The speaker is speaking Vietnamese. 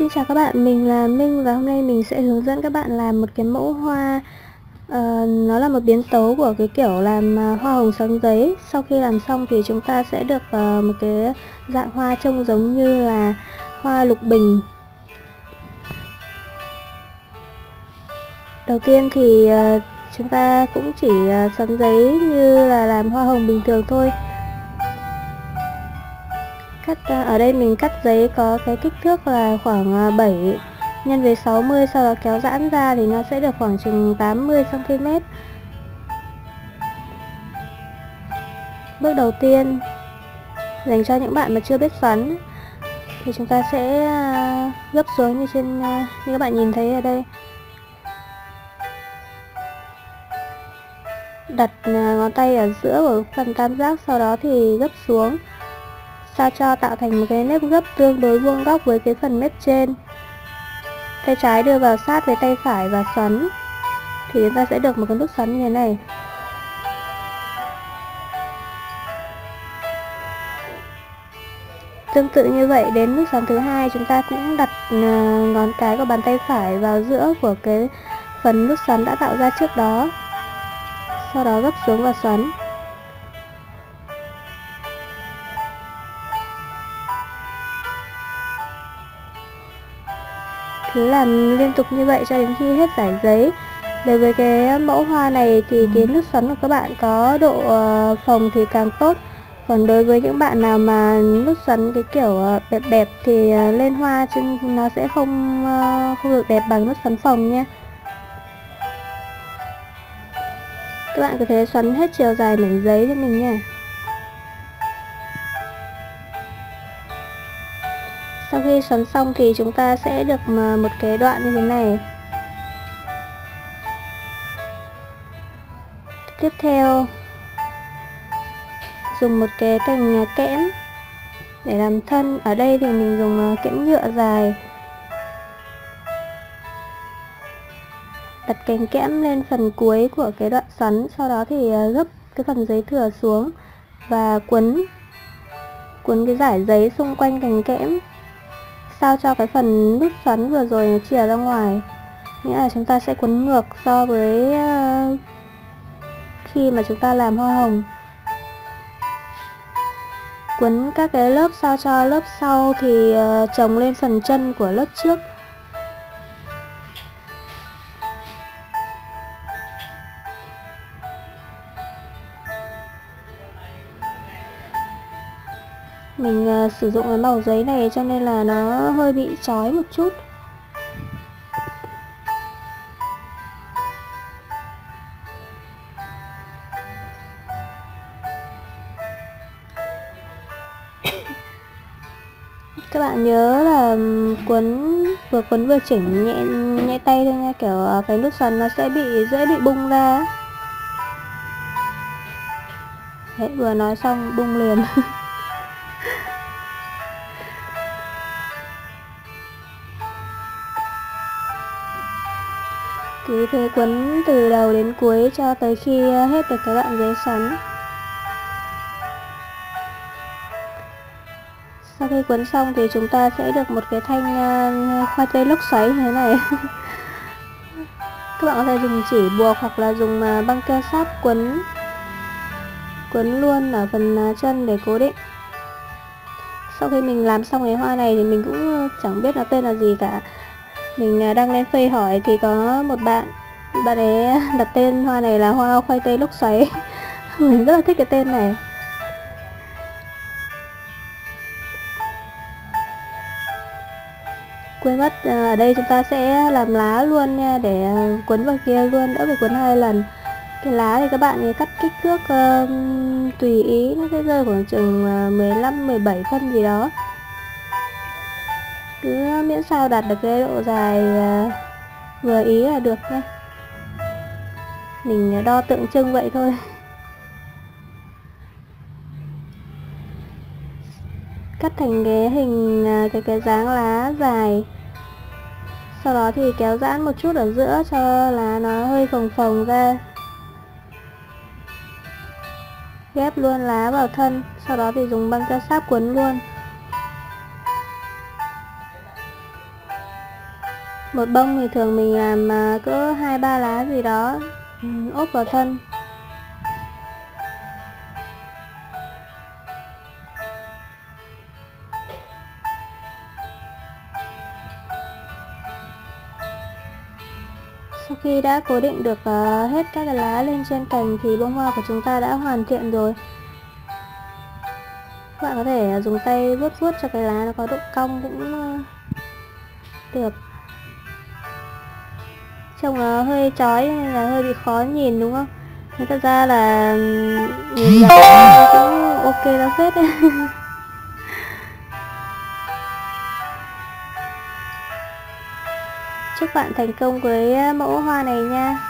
Xin chào các bạn, mình là Minh và hôm nay mình sẽ hướng dẫn các bạn làm một cái mẫu hoa. Uh, Nó là một biến tấu của cái kiểu làm uh, hoa hồng xoắn giấy. Sau khi làm xong thì chúng ta sẽ được uh, một cái dạng hoa trông giống như là hoa lục bình. Đầu tiên thì uh, chúng ta cũng chỉ uh, xoắn giấy như là làm hoa hồng bình thường thôi cắt ờ, ở đây mình cắt giấy có cái kích thước là khoảng ờ, 7 nhân với 60 sau đó kéo giãn ra thì nó sẽ được khoảng chừng 80 cm bước đầu tiên, dành cho những bạn mà chưa biết xoắn, thì chúng ta sẽ ờ, gấp xuống như trên như các bạn nhìn thấy ở đây. Đặt ngón tay ở giữa của phần tam giác, sau đó thì gấp xuống sao cho tạo thành một cái nếp gấp tương đối vuông góc với cái phần mép trên tay trái đưa vào sát với tay phải và xoắn thì chúng ta sẽ được một cái nút xoắn như thế này Tương tự như vậy, đến nút xoắn thứ hai chúng ta cũng đặt ờ, ngón cái của bàn tay phải vào giữa của cái phần nút xoắn đã tạo ra trước đó. Sau đó gấp xuống và xoắn. Cứ làm liên tục như vậy cho đến khi hết giải giấy. Đối với cái mẫu hoa này thì cái nút xoắn của các bạn có độ ờ, phồng thì càng tốt. Còn đối với những bạn nào mà nút xoắn cái kiểu ờ, đẹp đẹp thì ờ, lên hoa chân nó sẽ không không được đẹp bằng nút xoắn phồng nha các bạn có thể xoắn hết chiều dài mảnh giấy cho mình nha sau khi xoắn xong thì chúng ta sẽ được một cái đoạn như thế này. Tiếp theo, dùng một cái cành à, kẽm để làm thân. Ở đây thì mình dùng à, kẽm nhựa dài. Đặt cành kẽm lên phần cuối của cái đoạn xoắn, sau đó thì à, gấp cái phần giấy thừa xuống và quấn cuốn cái giải giấy xung quanh cành kẽm sao cho cái phần nút xoắn vừa rồi nó chìa ra ngoài? Nghĩa là chúng ta sẽ quấn ngược so với ờ, khi mà chúng ta làm hoa hồng. Quấn các cái lớp sao cho lớp sau thì ờ, trồng lên phần chân của lớp trước. Mình uh, sử dụng cái màu giấy này cho nên là nó hơi bị chói một chút. Các bạn nhớ là quấn vừa quấn vừa chỉnh nhẹ nhẹ tay thôi nha kiểu à, cái nút xoắn nó sẽ bị dễ bị bung ra Đấy, vừa nói xong bung liền. cứ thế quấn từ đầu đến cuối cho tới khi à, hết được cái đoạn giấy xoắn. Sau khi quấn xong thì chúng ta sẽ được một cái thanh à, khoai tây lốc xoáy như thế này. Các bạn có thể dùng chỉ buộc hoặc là dùng à, băng keo sáp quấn quấn luôn ở phần chân để cố định. Sau khi mình làm xong cái hoa này thì mình cũng chẳng biết nó tên là gì cả mình à, đăng lên phây hỏi thì có một bạn bạn ấy đặt tên hoa này là hoa khoai tây lúc xoáy. Mình rất là thích cái tên này. Quên mất à, ở đây chúng ta sẽ làm lá luôn nha để à, quấn vào kia luôn đỡ phải quấn hai lần. Cái lá thì các bạn cắt kích thước uh, tùy ý nó sẽ rơi khoảng chừng 15 17 phân gì đó cứ miễn sao đạt được cái độ dài à, vừa ý là được nhé mình à, đo tượng trưng vậy thôi. Cắt thành cái hình à, cái cái dáng lá dài. Sau đó thì kéo giãn một chút ở giữa cho lá nó hơi phồng phồng ra. Ghép luôn lá vào thân, sau đó thì dùng băng keo sáp cuốn luôn. Một bông thì thường mình làm cỡ hai, ba lá gì đó ừ, ốp vào thân. Sau khi đã cố định được ờ, hết các lá lên trên cành thì bông hoa của chúng ta đã hoàn thiện rồi. Các bạn có thể dùng tay vuốt vuốt cho cái lá nó có độ cong cũng ờ, được trông nó hơi chói nên là hơi bị khó nhìn đúng không? Nhưng thật ra là nhìn vào cũng ok là phết đấy. Chúc bạn thành công với mẫu hoa này nha